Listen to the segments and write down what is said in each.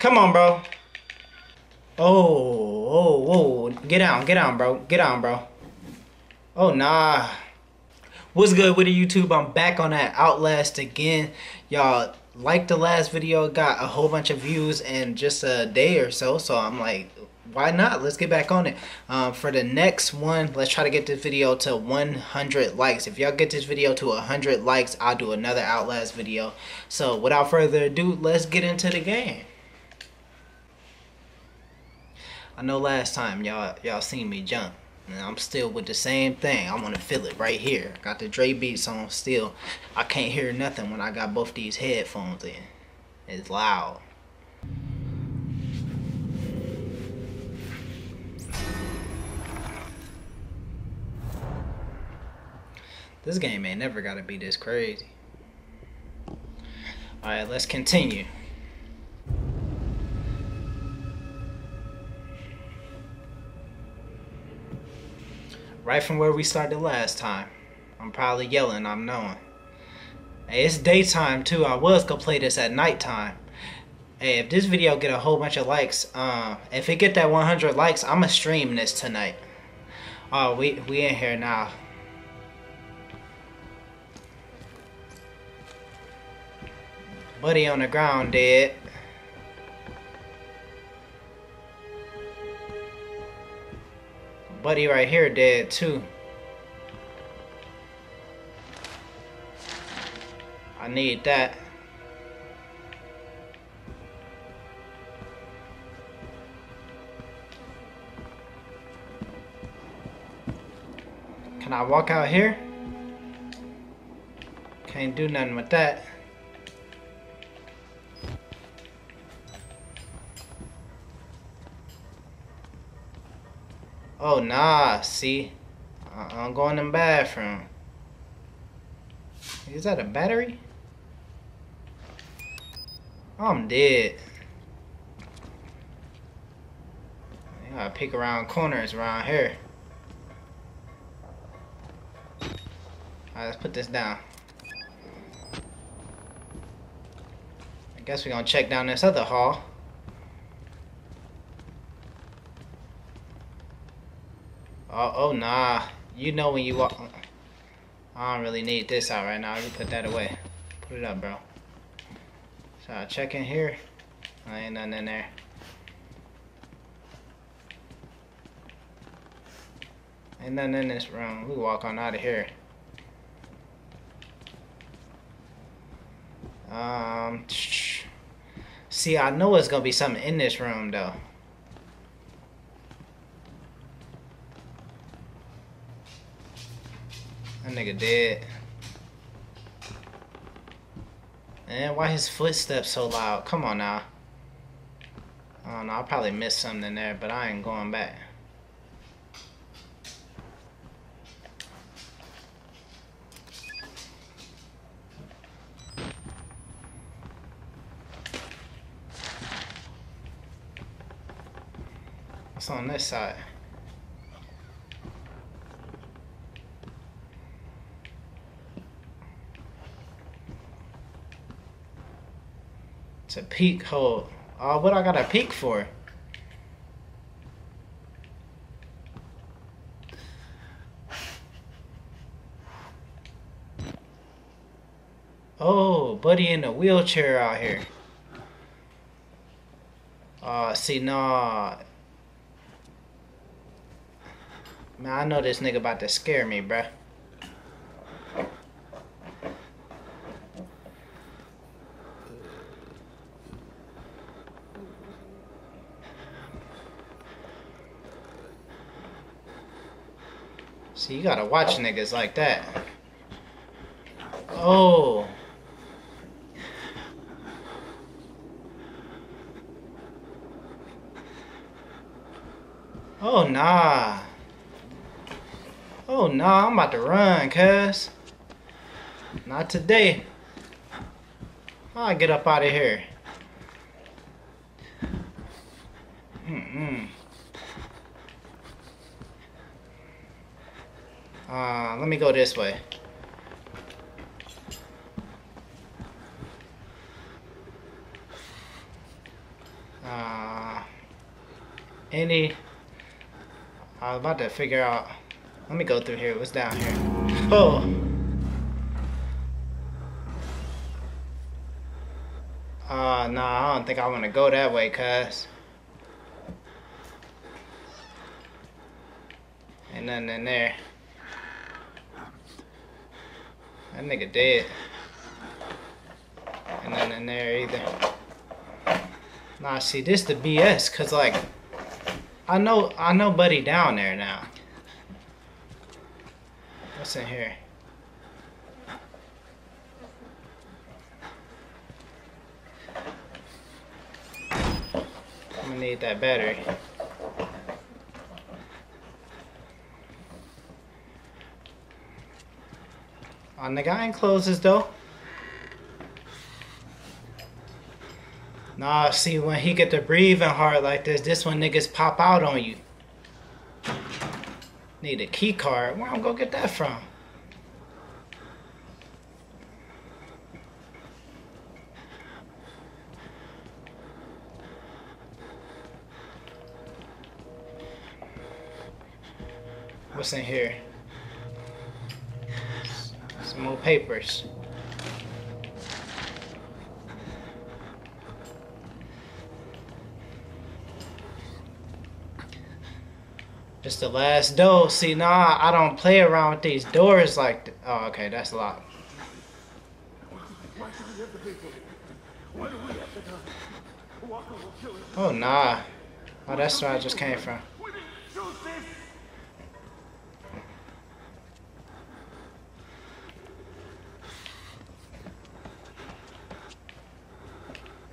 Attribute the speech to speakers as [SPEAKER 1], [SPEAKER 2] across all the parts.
[SPEAKER 1] Come on, bro. Oh, oh, whoa. Get down, get down, bro. Get down, bro. Oh, nah. What's good with the YouTube? I'm back on that Outlast again. Y'all, like the last video, got a whole bunch of views in just a day or so. So I'm like, why not? Let's get back on it. Um, for the next one, let's try to get this video to 100 likes. If y'all get this video to 100 likes, I'll do another Outlast video. So without further ado, let's get into the game. I know last time y'all y'all seen me jump. And I'm still with the same thing. I want to feel it right here. Got the Dre beats on still. I can't hear nothing when I got both these headphones in. It's loud. This game ain't never got to be this crazy. Alright, let's continue. Right from where we started last time. I'm probably yelling, I'm knowing. Hey, it's daytime too. I was gonna play this at nighttime. Hey, if this video get a whole bunch of likes, uh, if it get that 100 likes, I'ma stream this tonight. Oh, we we in here now. Buddy on the ground dead. Buddy right here dead too. I need that. Can I walk out here? Can't do nothing with that. Oh, nah, see? Uh-uh, I'm going in the bathroom. Is that a battery? I'm dead. I gotta pick around corners around here. Alright, let's put this down. I guess we're gonna check down this other hall. Oh, oh, nah. You know when you walk... I don't really need this out right now. You put that away. Put it up, bro. So I check in here. I ain't nothing in there. Ain't nothing in this room. We walk on out of here. Um, see, I know it's gonna be something in this room though. That nigga dead. And why his footsteps so loud? Come on now. I don't know. I probably missed something there, but I ain't going back. What's on this side? A peek hole. Oh, what I got a peek for? Oh, buddy in a wheelchair out here. Uh, see, nah. Man, I know this nigga about to scare me, bruh. See, you gotta watch niggas like that. Oh. Oh, nah. Oh, nah, I'm about to run, cuz. Not today. I'll get up out of here. Mm-mm. Uh, let me go this way. Uh, any. I was about to figure out. Let me go through here. What's down here? Oh. Uh, nah, I don't think I want to go that way, cuz. Ain't nothing in there. That nigga dead. And then in there either. Nah, see, this the BS, cause like, I know, I know Buddy down there now. What's in here? I'm gonna need that battery. On the guy closes though. Nah, see when he get to breathing hard like this, this one niggas pop out on you. Need a key card. Where I'm gonna get that from? What's in here? Some more papers. It's the last door. See, nah, I don't play around with these doors like. Th oh, okay, that's locked. Oh, nah. Oh, that's where I just came from.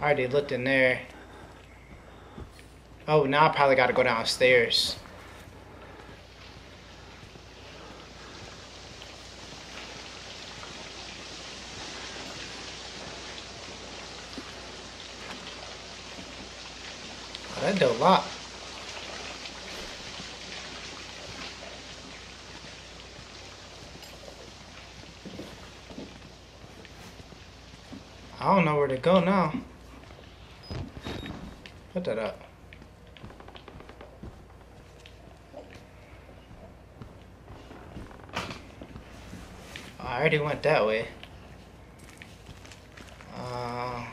[SPEAKER 1] I already looked in there. Oh, now I probably got to go downstairs. Oh, that do a lot. I don't know where to go now. That up. I already went that way. Uh,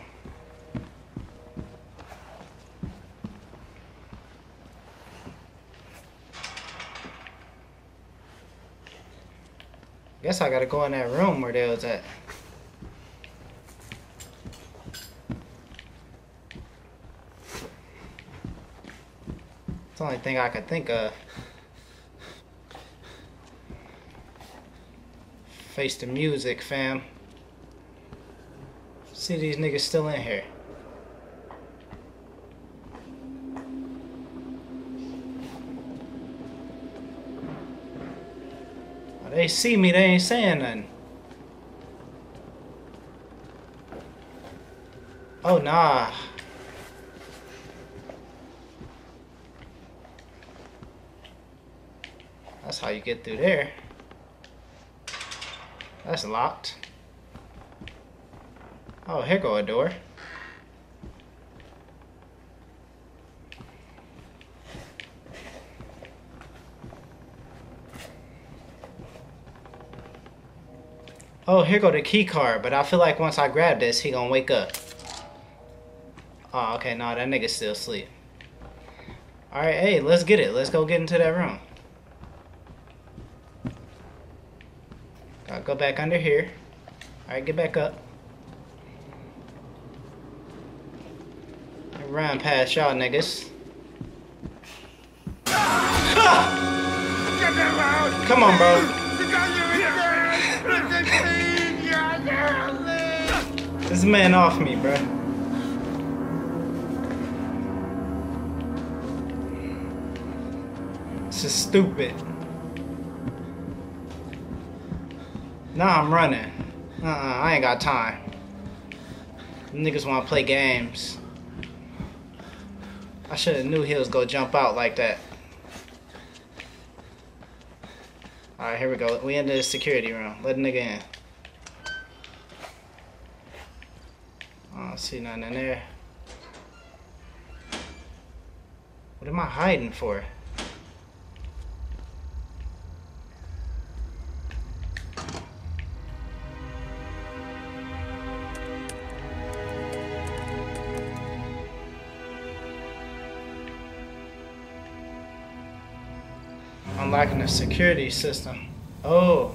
[SPEAKER 1] guess I gotta go in that room where they was at. The only thing I could think of. Face the music, fam. See these niggas still in here. They see me, they ain't saying nothing. Oh, nah. How you get through there. That's locked. Oh, here go a door. Oh, here go the key card, but I feel like once I grab this, he gonna wake up. Oh, okay, no, that nigga still asleep. Alright, hey, let's get it. Let's go get into that room. Gotta go back under here. Alright, get back up. Run past y'all niggas. Come on, bro. This man off me, bro. This is stupid. Now I'm running. Uh-uh, I ain't got time. Niggas wanna play games. I should've knew he was gonna jump out like that. Alright, here we go. We in the security room. Let the nigga in. I don't see nothing in there. What am I hiding for? Unlocking the security system. Oh.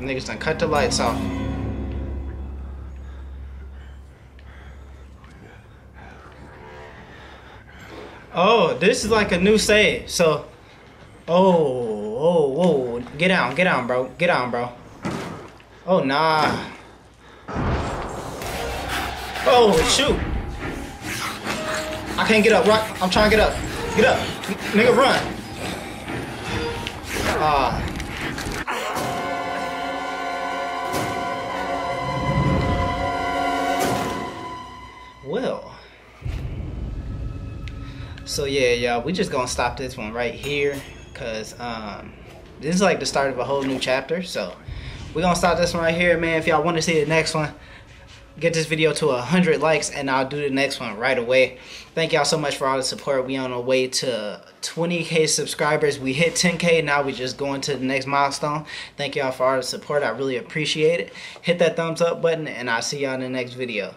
[SPEAKER 1] Niggas done cut the lights off. Oh, this is like a new save. So, oh, oh, whoa. Get down, get down, bro. Get down, bro. Oh, nah. Oh, shoot. I can't get up. Right? I'm trying to get up. Get up. Nigga, run. Ah. Well. So yeah, y'all, we just gonna stop this one right here, cause um, this is like the start of a whole new chapter. So we're gonna stop this one right here, man. If y'all want to see the next one, get this video to 100 likes and I'll do the next one right away. Thank y'all so much for all the support. We on our way to 20k subscribers. We hit 10k. Now we just going to the next milestone. Thank y'all for all the support. I really appreciate it. Hit that thumbs up button and I'll see y'all in the next video.